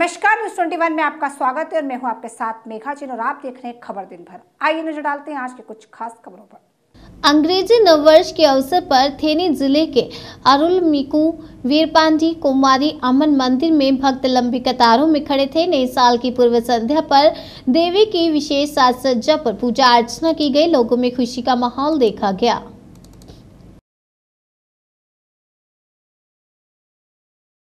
नमस्कार news twenty में आपका स्वागत है और मैं हूँ आपके साथ मेघा जिन और आप देख रहे हैं खबर दिन भर। आइए नज़र डालते हैं आज के कुछ खास खबरों पर। अंग्रेज़ी नववर्ष के अवसर पर थेनी ज़िले के अरुल मिकू वीरपांडी कुमारी अमन मंदिर में भक्त लंबी कतारों में खड़े थे। नए साल की पूर्व संध्या पर देवी की विशेष साज सज्जा पर पूजा अर्चना की गई। लोगों में खुशी का माहौल देखा गया।